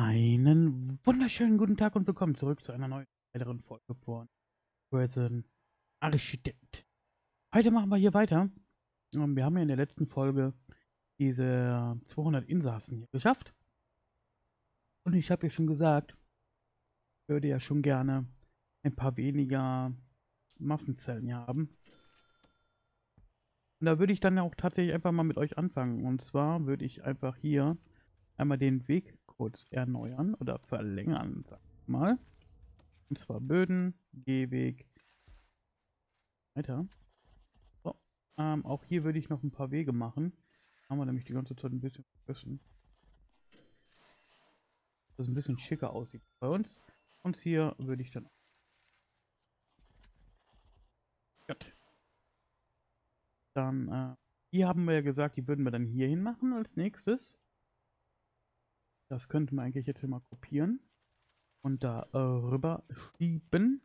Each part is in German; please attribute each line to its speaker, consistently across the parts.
Speaker 1: Einen wunderschönen guten Tag und willkommen zurück zu einer neuen weiteren Folge von Prison Architect. Heute machen wir hier weiter. Ähm, wir haben ja in der letzten Folge diese 200 Insassen hier geschafft. Und ich habe ja schon gesagt, ich würde ja schon gerne ein paar weniger Massenzellen hier haben. Und da würde ich dann auch tatsächlich einfach mal mit euch anfangen. Und zwar würde ich einfach hier einmal den Weg kurz erneuern oder verlängern, sag mal. Und zwar Böden, Gehweg, weiter. So, ähm, auch hier würde ich noch ein paar Wege machen. Haben wir nämlich die ganze Zeit ein bisschen vergessen. Das ein bisschen schicker aussieht bei uns. Und hier würde ich dann Gut. Dann, äh, hier haben wir ja gesagt, die würden wir dann hier hin machen als nächstes. Das könnten wir eigentlich jetzt hier mal kopieren. Und da äh, rüber schieben.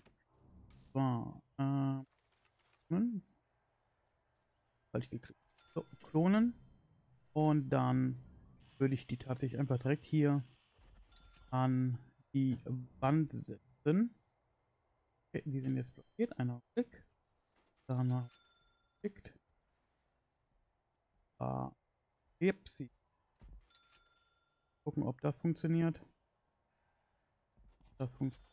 Speaker 1: So, äh, falsch geklickt. So, klonen. Und dann würde ich die tatsächlich einfach direkt hier an die Wand setzen. Okay, die sind jetzt blockiert. Einer Klick. Dann klickt. Ah, Epsi. Gucken, ob das funktioniert. Das funktioniert.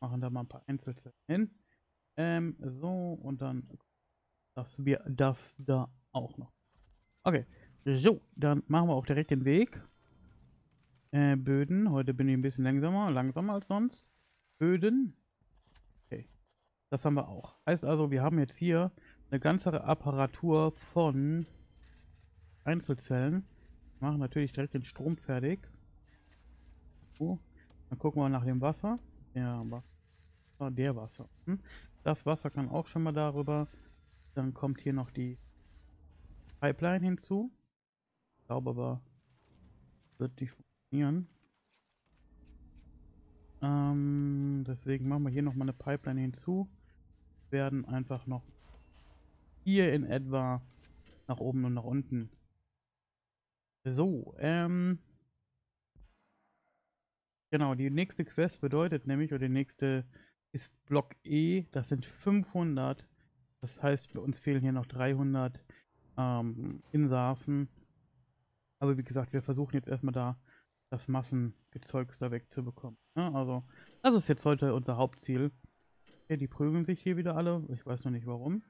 Speaker 1: Machen da mal ein paar Einzelzellen hin. Ähm, so, und dann, dass wir das da auch noch. Okay, so, dann machen wir auch direkt den Weg. Äh, Böden, heute bin ich ein bisschen langsamer, langsamer als sonst. Böden. Okay, das haben wir auch. Heißt also, wir haben jetzt hier eine ganze Apparatur von Einzelzellen. Machen natürlich direkt den Strom fertig. So. Dann gucken wir nach dem Wasser. Ja, Wasser, der Wasser. Hm? Das Wasser kann auch schon mal darüber. Dann kommt hier noch die Pipeline hinzu. Ich glaube aber, wird nicht funktionieren. Ähm, deswegen machen wir hier noch mal eine Pipeline hinzu. Werden einfach noch hier in etwa nach oben und nach unten so, ähm. Genau, die nächste Quest bedeutet nämlich, oder die nächste ist Block E, das sind 500. Das heißt, bei uns fehlen hier noch 300 ähm, Insassen. Aber wie gesagt, wir versuchen jetzt erstmal da das Massengezeugs da wegzubekommen. Ja, also, das ist jetzt heute unser Hauptziel. Okay, die prügeln sich hier wieder alle. Ich weiß noch nicht warum.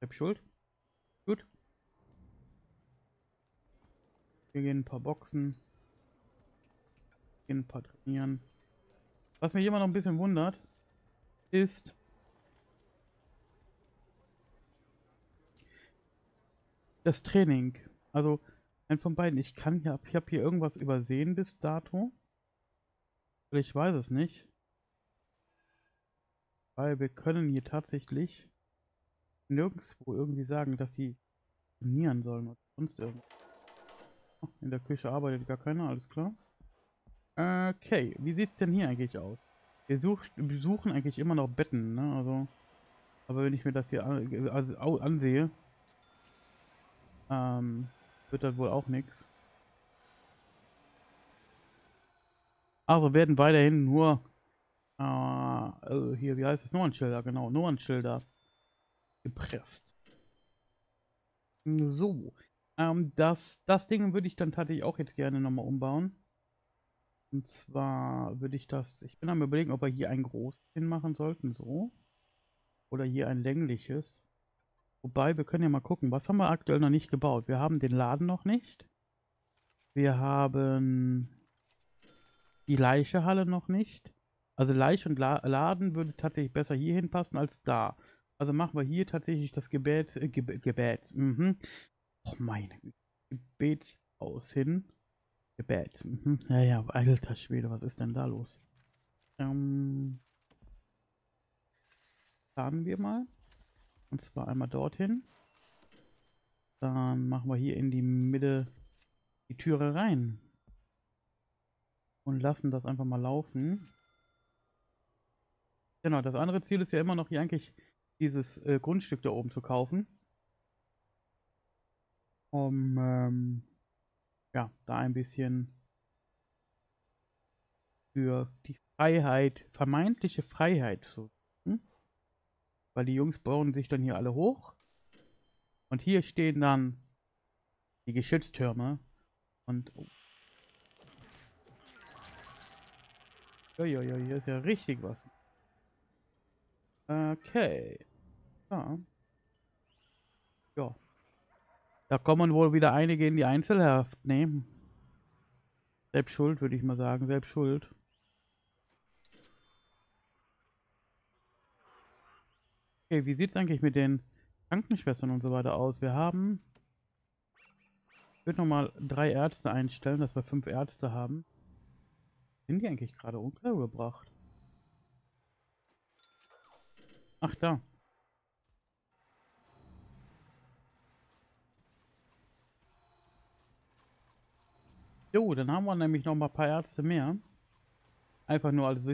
Speaker 1: Selbst schuld. Gut. Wir gehen ein paar Boxen. Gehen ein paar trainieren. Was mich immer noch ein bisschen wundert, ist, das Training. Also, ein von beiden. Ich kann ja, ich habe hier irgendwas übersehen bis dato. Ich weiß es nicht. Weil wir können hier tatsächlich nirgendwo irgendwie sagen, dass die trainieren sollen oder sonst irgendwas. In der Küche arbeitet gar keiner, alles klar. Okay, wie sieht's denn hier eigentlich aus? Wir, sucht, wir suchen eigentlich immer noch Betten, ne? Also, aber wenn ich mir das hier an, also ansehe, ähm, wird das wohl auch nichts. Also werden weiterhin nur äh, äh hier, wie heißt es? Nummernschilder, genau, Nummernschilder gepresst. So. Ähm, das, das Ding würde ich dann tatsächlich auch jetzt gerne nochmal umbauen. Und zwar würde ich das, ich bin am überlegen, ob wir hier ein großes hinmachen sollten, so. Oder hier ein längliches. Wobei, wir können ja mal gucken, was haben wir aktuell noch nicht gebaut? Wir haben den Laden noch nicht. Wir haben die Leichehalle noch nicht. Also Leiche und La Laden würde tatsächlich besser hier hinpassen als da. Also machen wir hier tatsächlich das Gebet, äh, Gebet, Gebet, mhm. Oh meine Gebetshaus hin. Gebet, mhm. Ja, ja, alter Schwede, was ist denn da los? Ähm, planen wir mal. Und zwar einmal dorthin. Dann machen wir hier in die Mitte die Türe rein. Und lassen das einfach mal laufen. Genau, das andere Ziel ist ja immer noch hier eigentlich dieses äh, Grundstück da oben zu kaufen. Um ähm, ja, da ein bisschen für die Freiheit, vermeintliche Freiheit zu hm? Weil die Jungs bauen sich dann hier alle hoch. Und hier stehen dann die Geschütztürme. Und. Oh. Hier ist ja richtig was. Okay. Ja. Ja. Da kommen wohl wieder einige in die Einzelhaft nehmen. Selbst schuld, würde ich mal sagen. Selbst schuld. Okay, wie sieht es eigentlich mit den Krankenschwestern und so weiter aus? Wir haben... Ich würde nochmal drei Ärzte einstellen, dass wir fünf Ärzte haben. Sind die eigentlich gerade untergebracht? Ach, da. Jo, dann haben wir nämlich noch mal ein paar Ärzte mehr. Einfach nur als,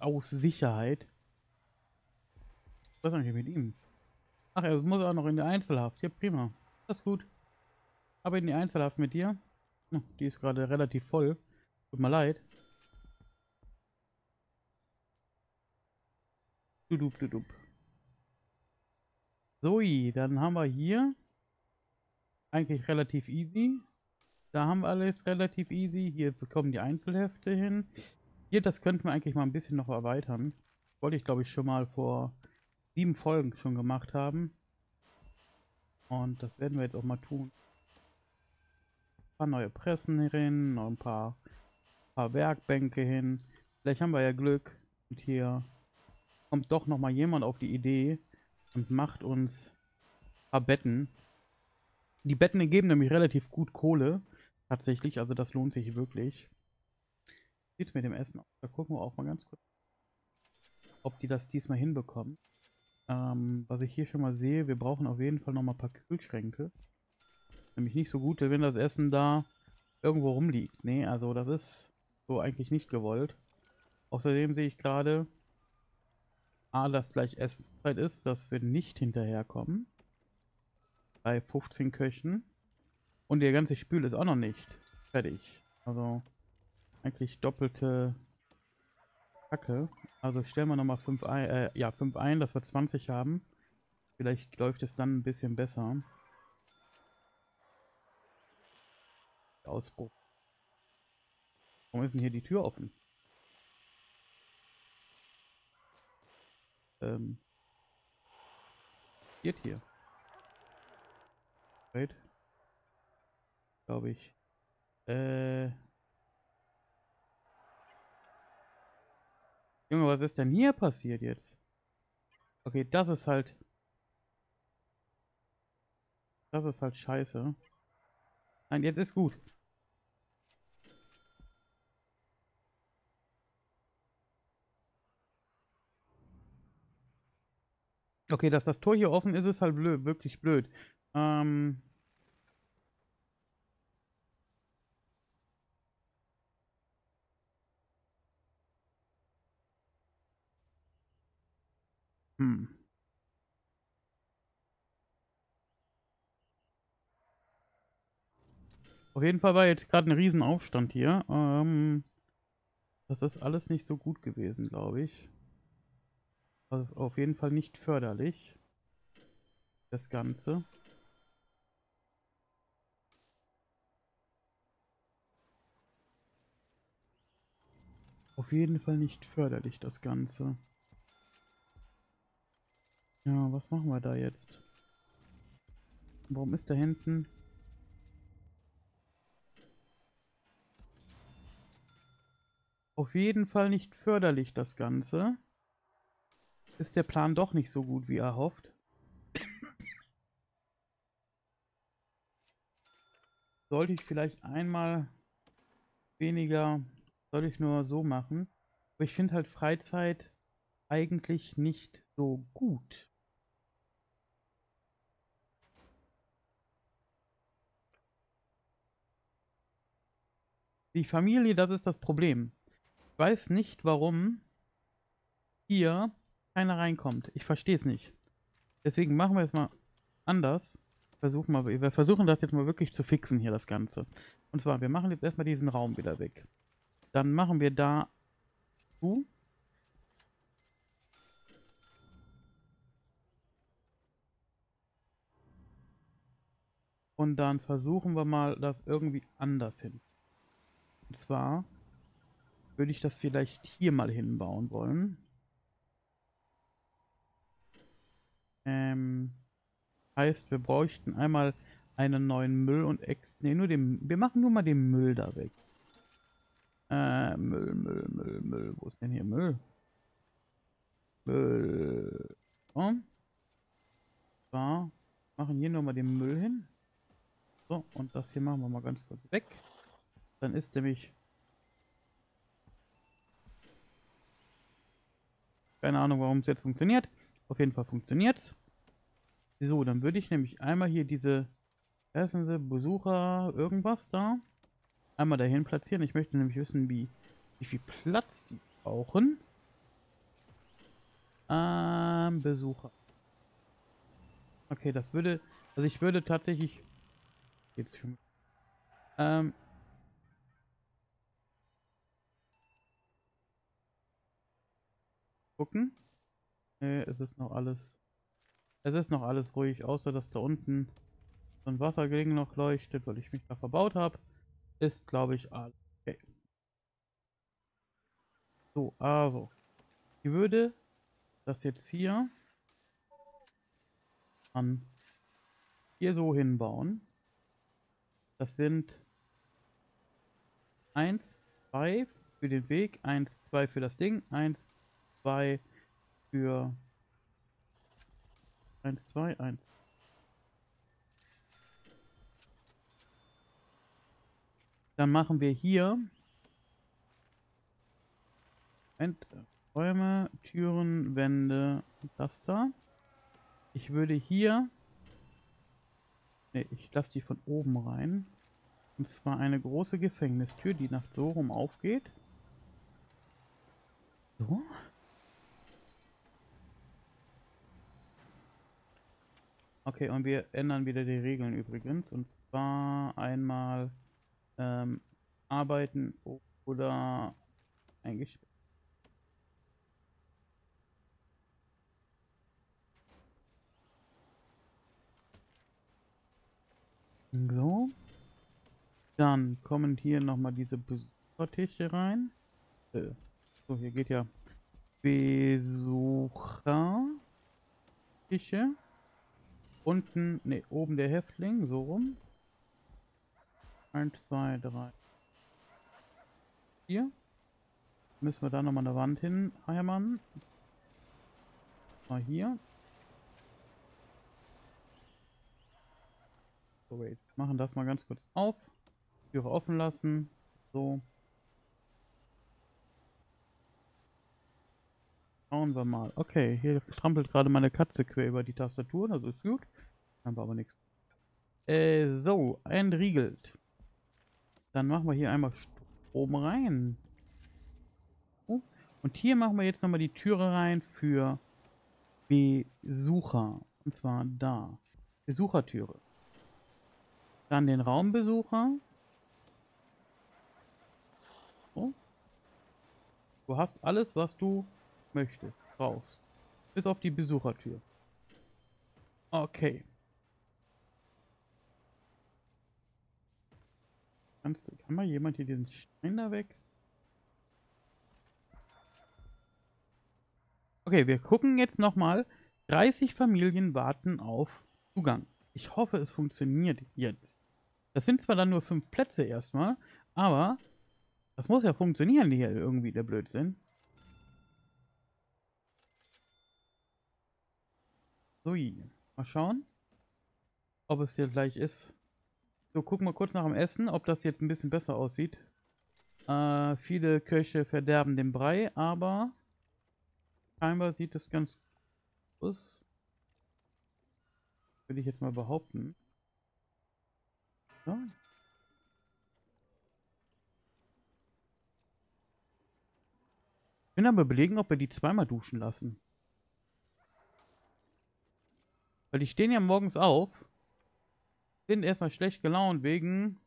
Speaker 1: aus Sicherheit. Was ist eigentlich mit ihm? Ach, er muss auch noch in der Einzelhaft. Ja, prima. Das ist gut. Aber in die Einzelhaft mit dir. Oh, die ist gerade relativ voll. Tut mir leid. Du, du, du. So, dann haben wir hier eigentlich relativ easy. Da haben wir alles relativ easy. Hier bekommen die Einzelhefte hin. Hier, das könnten wir eigentlich mal ein bisschen noch erweitern. Wollte ich, glaube ich, schon mal vor sieben Folgen schon gemacht haben. Und das werden wir jetzt auch mal tun. Ein paar neue Pressen hin, noch ein paar, paar Werkbänke hin. Vielleicht haben wir ja Glück. Und hier kommt doch noch mal jemand auf die Idee, und macht uns ein paar Betten. Die Betten geben nämlich relativ gut Kohle. Tatsächlich, also das lohnt sich wirklich. Sieht mit dem Essen aus. Da gucken wir auch mal ganz kurz, ob die das diesmal hinbekommen. Ähm, was ich hier schon mal sehe, wir brauchen auf jeden Fall noch mal ein paar Kühlschränke. Nämlich nicht so gut, wenn das Essen da irgendwo rumliegt. Nee, also das ist so eigentlich nicht gewollt. Außerdem sehe ich gerade, A, dass gleich Essenszeit ist, dass wir nicht hinterherkommen. Bei 15 Köchen. Und der ganze Spül ist auch noch nicht fertig. Also eigentlich doppelte Kacke. Also stellen wir nochmal 5 ein, äh, ja, 5 ein, dass wir 20 haben. Vielleicht läuft es dann ein bisschen besser. Ausbruch. Warum ist denn hier die Tür offen? ähm, passiert hier? Wait. Glaube ich. Äh. Junge, was ist denn hier passiert jetzt? Okay, das ist halt. Das ist halt scheiße. Nein, jetzt ist gut. Okay, dass das Tor hier offen ist, ist halt blöd, wirklich blöd. Ähm. Hm. Auf jeden Fall war jetzt gerade ein Riesenaufstand hier. Ähm, das ist alles nicht so gut gewesen, glaube ich. Also auf jeden Fall nicht förderlich. Das Ganze. Auf jeden Fall nicht förderlich, das Ganze. Ja, was machen wir da jetzt? Warum ist da hinten... Auf jeden Fall nicht förderlich, das Ganze ist der Plan doch nicht so gut, wie er hofft. Sollte ich vielleicht einmal weniger, soll ich nur so machen. Aber ich finde halt Freizeit eigentlich nicht so gut. Die Familie, das ist das Problem. Ich weiß nicht, warum hier keiner reinkommt. Ich verstehe es nicht. Deswegen machen wir es mal anders. Versuchen mal, wir versuchen das jetzt mal wirklich zu fixen hier, das Ganze. Und zwar, wir machen jetzt erstmal diesen Raum wieder weg. Dann machen wir da zu. Und dann versuchen wir mal, das irgendwie anders hin. Und zwar würde ich das vielleicht hier mal hinbauen wollen. Ähm, heißt, wir bräuchten einmal einen neuen Müll und Ex... Ne, nur den... Wir machen nur mal den Müll da weg. Äh, Müll, Müll, Müll, Müll. Wo ist denn hier Müll? Müll. So. So. Machen hier nur mal den Müll hin. So, und das hier machen wir mal ganz kurz weg. Dann ist nämlich... Keine Ahnung, warum es jetzt funktioniert. Auf jeden Fall funktioniert. So, dann würde ich nämlich einmal hier diese, Sie, Besucher irgendwas da, einmal dahin platzieren. Ich möchte nämlich wissen, wie, wie viel Platz die brauchen. Ähm, Besucher. Okay, das würde, also ich würde tatsächlich, jetzt schon, ähm, gucken. Nee, es ist noch alles es ist noch alles ruhig, außer dass da unten so ein Wassergling noch leuchtet, weil ich mich da verbaut habe. Ist, glaube ich, alles okay. So, also. Ich würde das jetzt hier an hier so hinbauen. Das sind 1, 2 für den Weg, 1, 2 für das Ding, 1, 2 für 1, 2, 1. Dann machen wir hier Räume, Türen, Wände, das da. Ich würde hier, ne, ich lasse die von oben rein. Und zwar eine große Gefängnistür, die nach so rum aufgeht. So. Okay, und wir ändern wieder die Regeln übrigens. Und zwar einmal ähm, arbeiten oder eingesperrt. So. Dann kommen hier nochmal diese Besuchertische rein. Äh, so, hier geht ja Besuchertische. Unten, ne, oben der Häftling, so rum. 1, 2, 3, 4. Müssen wir da nochmal eine Wand hin hämmern. Mal hier. So, wait. Machen das mal ganz kurz auf. Türe offen lassen. So. Schauen wir mal. Okay, hier trampelt gerade meine Katze quer über die Tastatur, das ist gut. Haben wir aber nichts. Äh, so, entriegelt. Dann machen wir hier einmal Strom rein. Oh. Und hier machen wir jetzt nochmal die Türe rein für Besucher. Und zwar da. Besuchertüre. Dann den Raumbesucher. So. Du hast alles, was du möchtest, brauchst. Bis auf die Besuchertür. Okay. Kannst du, kann mal jemand hier diesen Stein da weg? Okay, wir gucken jetzt nochmal. 30 Familien warten auf Zugang. Ich hoffe, es funktioniert jetzt. Das sind zwar dann nur 5 Plätze erstmal, aber das muss ja funktionieren hier irgendwie, der Blödsinn. So, mal schauen, ob es hier gleich ist. So, gucken wir kurz nach dem Essen, ob das jetzt ein bisschen besser aussieht. Äh, viele Köche verderben den Brei, aber scheinbar sieht es ganz gut aus. Würde ich jetzt mal behaupten. So. Ich bin aber überlegen, ob wir die zweimal duschen lassen. Weil die stehen ja morgens auf, sind erstmal schlecht gelaunt wegen,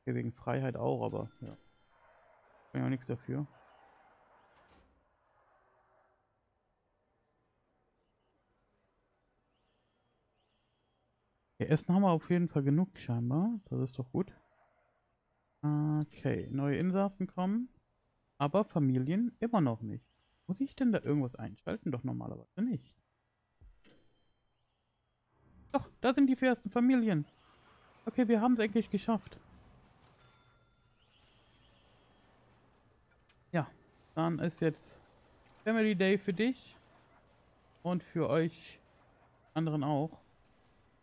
Speaker 1: okay, wegen Freiheit auch, aber ja, kann ja nichts dafür. Ja, Essen haben wir auf jeden Fall genug scheinbar. Das ist doch gut. Okay, neue Insassen kommen. Aber Familien immer noch nicht. Muss ich denn da irgendwas einschalten? Doch normalerweise nicht. Doch, da sind die ersten Familien. Okay, wir haben es eigentlich geschafft. Ja, dann ist jetzt Family Day für dich. Und für euch anderen auch.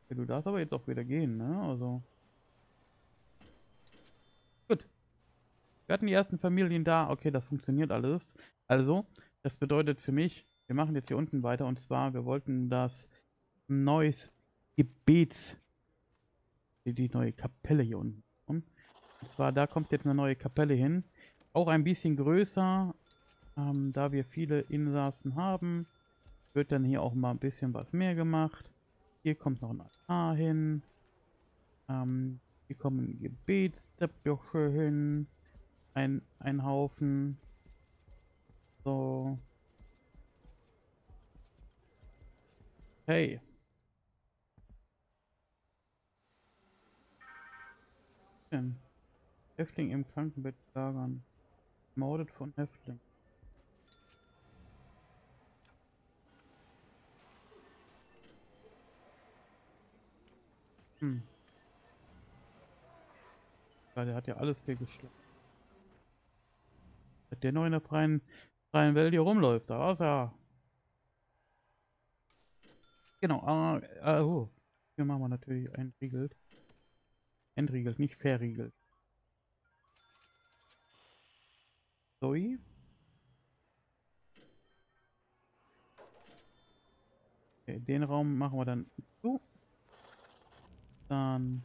Speaker 1: Ja, du darfst aber jetzt auch wieder gehen, ne? Also. Gut. Wir hatten die ersten Familien da. Okay, das funktioniert alles. Also, das bedeutet für mich, wir machen jetzt hier unten weiter. Und zwar, wir wollten das neues Gebets, die, neue Kapelle hier unten. Und zwar, da kommt jetzt eine neue Kapelle hin. Auch ein bisschen größer, ähm, da wir viele Insassen haben, wird dann hier auch mal ein bisschen was mehr gemacht. Hier kommt noch ein Altar hin. Ähm, hier kommen Gebetsteppiche hin. Ein, ein Haufen. So. Hey. Häftling im Krankenbett lagern. Mordet von Häftling. Hm. Ja, der hat ja alles fehlgeschlagen. Der noch in der freien, freien Welt hier rumläuft, da ist er. Genau, ah, ah, oh. Hier machen wir natürlich entriegelt. Entriegelt, nicht verriegelt. Zoe. Okay, den Raum machen wir dann zu. Dann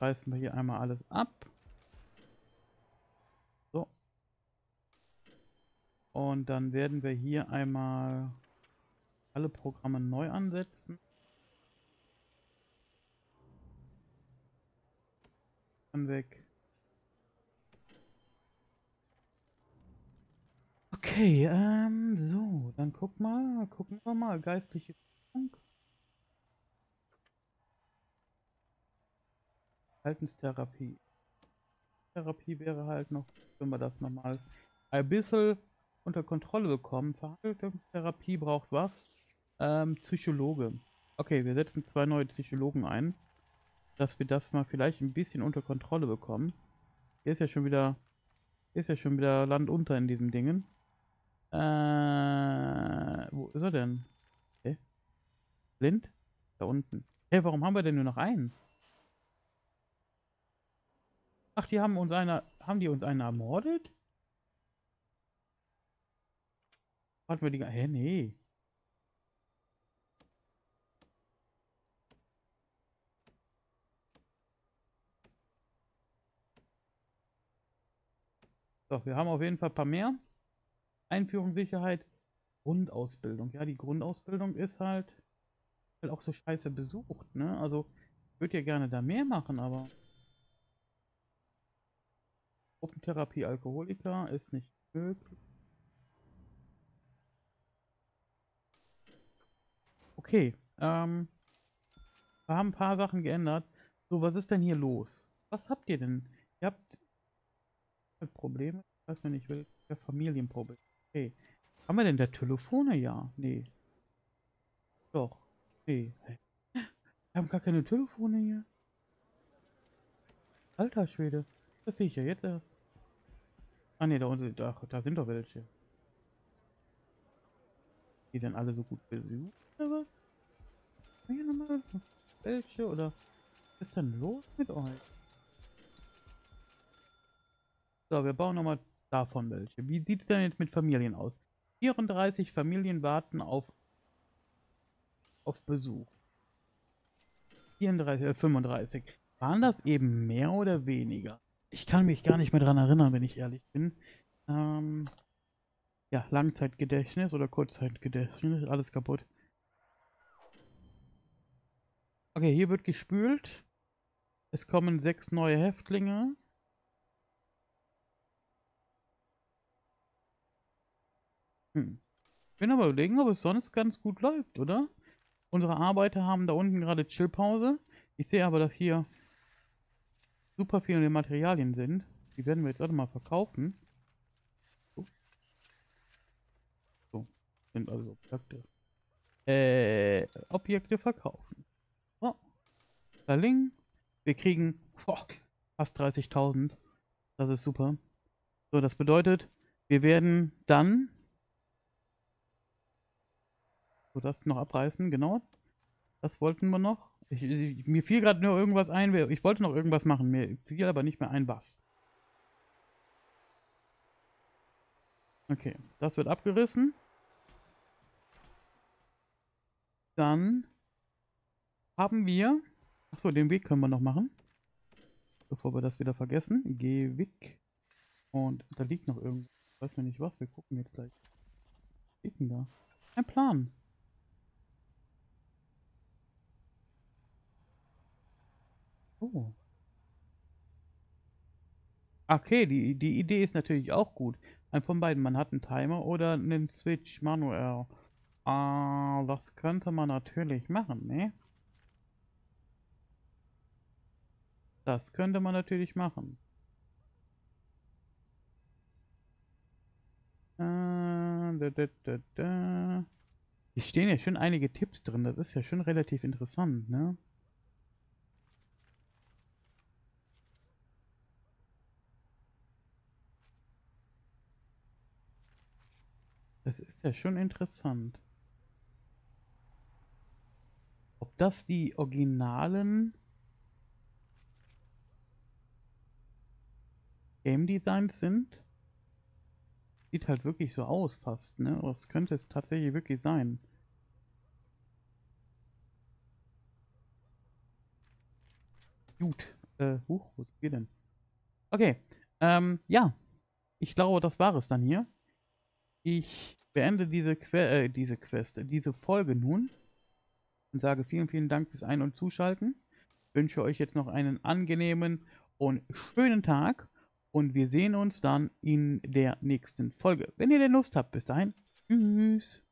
Speaker 1: reißen wir hier einmal alles ab. So. Und dann werden wir hier einmal alle Programme neu ansetzen. Weg. Okay, ähm, so, dann guck mal, gucken wir mal, geistliche Funk. Verhaltenstherapie. Therapie wäre halt noch, wenn wir das nochmal ein bisschen unter Kontrolle bekommen. Verhaltenstherapie braucht was? Ähm, Psychologe. Okay, wir setzen zwei neue Psychologen ein, dass wir das mal vielleicht ein bisschen unter Kontrolle bekommen. Hier ist ja schon wieder, ist ja schon wieder Land unter in diesen Dingen. Äh, wo ist er denn? Okay. Blind? Da unten. Hey, warum haben wir denn nur noch einen? Ach, die haben uns einer, haben die uns einen ermordet? Hatten wir die, hä, nee. So, wir haben auf jeden Fall ein paar mehr. Einführungssicherheit, Grundausbildung. Ja, die Grundausbildung ist halt, halt auch so scheiße besucht, ne? Also, ich würde ja gerne da mehr machen, aber... Gruppentherapie Alkoholiker ist nicht möglich. Okay, ähm, wir haben ein paar Sachen geändert. So, was ist denn hier los? Was habt ihr denn? Ihr habt Probleme? Ich weiß nicht, welche Familienprobleme. Okay. Haben wir denn da Telefone? Ja. Nee. Doch. Nee. Wir haben gar keine Telefone hier. Alter Schwede. Das sehe ich ja jetzt erst. Ah ne, da, unten, da, da sind doch welche. Die denn alle so gut besucht oder was? Hier nochmal welche oder was ist denn los mit euch? So, wir bauen nochmal davon welche. Wie sieht es denn jetzt mit Familien aus? 34 Familien warten auf auf Besuch. 34, äh, 35. Waren das eben mehr oder weniger? Ich kann mich gar nicht mehr dran erinnern, wenn ich ehrlich bin. Ähm, ja, Langzeitgedächtnis oder Kurzzeitgedächtnis, alles kaputt. Okay, hier wird gespült. Es kommen sechs neue Häftlinge. Hm. Ich bin aber überlegen, ob es sonst ganz gut läuft, oder? Unsere Arbeiter haben da unten gerade Chillpause. Ich sehe aber, dass hier super viele Materialien sind. Die werden wir jetzt alle mal verkaufen. So. so. Sind also Objekte. Äh, Objekte verkaufen. So. Verling. Wir kriegen boah, fast 30.000. Das ist super. So, das bedeutet, wir werden dann so, das noch abreißen, genau. Das wollten wir noch. Ich, ich, mir fiel gerade nur irgendwas ein. Ich wollte noch irgendwas machen. Mir fiel aber nicht mehr ein, was. Okay, das wird abgerissen. Dann haben wir... Achso, den Weg können wir noch machen. Bevor wir das wieder vergessen. Geh weg. Und da liegt noch irgendwas. Weiß noch nicht was. Wir gucken jetzt gleich. Was liegt denn da? Ein Plan. Oh. Okay, die, die Idee ist natürlich auch gut. Ein von beiden, man hat einen Timer oder einen Switch manuell. Ah, das könnte man natürlich machen, ne? Das könnte man natürlich machen. Äh. Hier stehen ja schon einige Tipps drin, das ist ja schon relativ interessant, ne? Das ist ja schon interessant. Ob das die originalen Game Designs sind? Sieht halt wirklich so aus fast, ne? Das könnte es tatsächlich wirklich sein. Gut. Äh, huch, wo ist wir denn? Okay. Ähm, ja. Ich glaube, das war es dann hier. Ich beende diese, que äh, diese Quest, diese Folge nun und sage vielen, vielen Dank fürs Ein- und Zuschalten. Wünsche euch jetzt noch einen angenehmen und schönen Tag und wir sehen uns dann in der nächsten Folge. Wenn ihr denn Lust habt, bis dahin. Tschüss.